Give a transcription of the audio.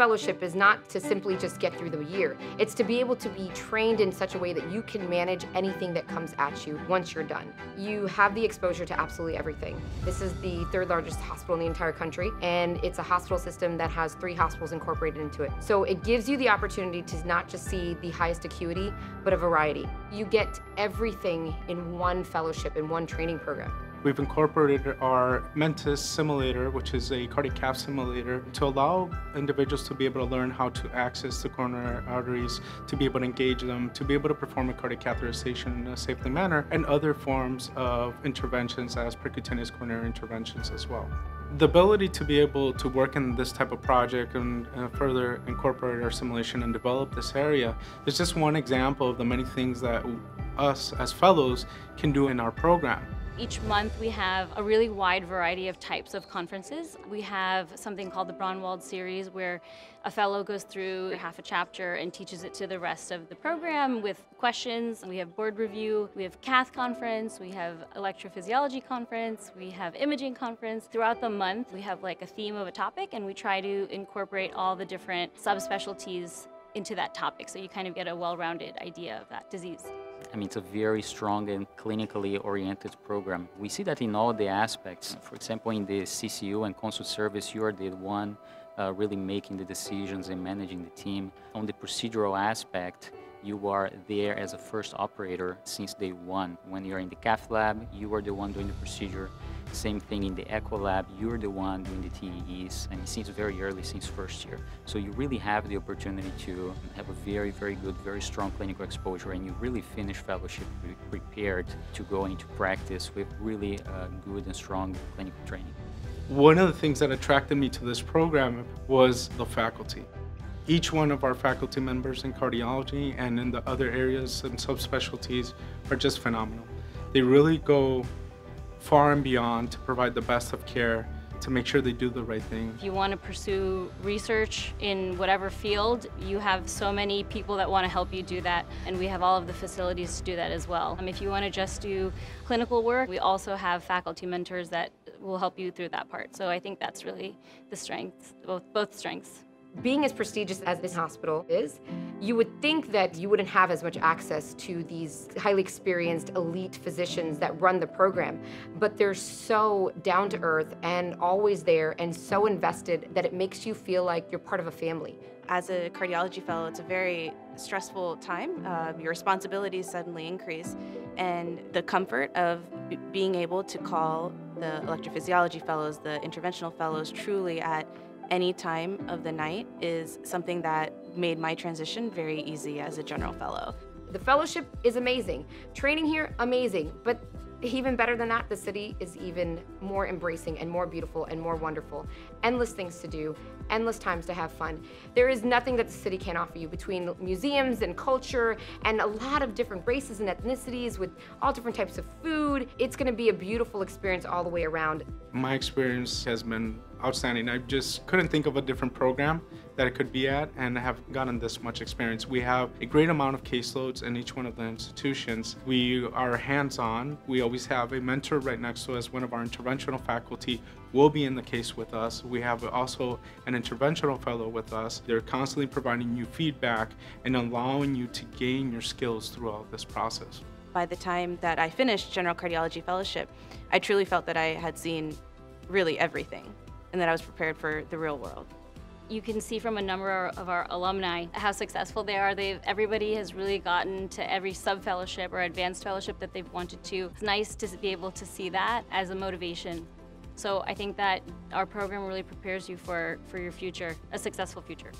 fellowship is not to simply just get through the year. It's to be able to be trained in such a way that you can manage anything that comes at you once you're done. You have the exposure to absolutely everything. This is the third largest hospital in the entire country, and it's a hospital system that has three hospitals incorporated into it. So it gives you the opportunity to not just see the highest acuity, but a variety. You get everything in one fellowship, in one training program. We've incorporated our Mentice simulator, which is a cardiac cath simulator, to allow individuals to be able to learn how to access the coronary arteries, to be able to engage them, to be able to perform a cardiac catheterization in a safely manner, and other forms of interventions as percutaneous coronary interventions as well. The ability to be able to work in this type of project and uh, further incorporate our simulation and develop this area is just one example of the many things that us as fellows can do in our program. Each month we have a really wide variety of types of conferences. We have something called the Braunwald Series where a fellow goes through half a chapter and teaches it to the rest of the program with questions. We have board review, we have cath conference, we have electrophysiology conference, we have imaging conference. Throughout the month we have like a theme of a topic and we try to incorporate all the different subspecialties into that topic so you kind of get a well-rounded idea of that disease. I mean, it's a very strong and clinically oriented program. We see that in all the aspects. For example, in the CCU and consult service, you are the one uh, really making the decisions and managing the team. On the procedural aspect, you are there as a first operator since day one. When you're in the cath lab, you are the one doing the procedure. Same thing in the Echo Lab, you're the one doing the TEEs, and since very early, since first year. So you really have the opportunity to have a very, very good, very strong clinical exposure, and you really finish fellowship prepared to go into practice with really uh, good and strong clinical training. One of the things that attracted me to this program was the faculty. Each one of our faculty members in cardiology and in the other areas and subspecialties are just phenomenal. They really go far and beyond to provide the best of care to make sure they do the right thing. If you want to pursue research in whatever field, you have so many people that want to help you do that, and we have all of the facilities to do that as well. Um, if you want to just do clinical work, we also have faculty mentors that will help you through that part. So I think that's really the strength, both, both strengths. Being as prestigious as this hospital is, you would think that you wouldn't have as much access to these highly experienced elite physicians that run the program, but they're so down to earth and always there and so invested that it makes you feel like you're part of a family. As a cardiology fellow, it's a very stressful time. Uh, your responsibilities suddenly increase, and the comfort of being able to call the electrophysiology fellows, the interventional fellows, truly at any time of the night is something that made my transition very easy as a general fellow. The fellowship is amazing. Training here, amazing. But even better than that, the city is even more embracing and more beautiful and more wonderful. Endless things to do, endless times to have fun. There is nothing that the city can't offer you between museums and culture and a lot of different races and ethnicities with all different types of food. It's gonna be a beautiful experience all the way around. My experience has been outstanding. I just couldn't think of a different program that it could be at and have gotten this much experience. We have a great amount of caseloads in each one of the institutions. We are hands-on. We always have a mentor right next to us. One of our interventional faculty will be in the case with us. We have also an interventional fellow with us. They're constantly providing you feedback and allowing you to gain your skills throughout this process. By the time that I finished General Cardiology Fellowship, I truly felt that I had seen really everything and that I was prepared for the real world. You can see from a number of our alumni how successful they are. They've, everybody has really gotten to every sub-fellowship or advanced fellowship that they've wanted to. It's nice to be able to see that as a motivation. So I think that our program really prepares you for, for your future, a successful future.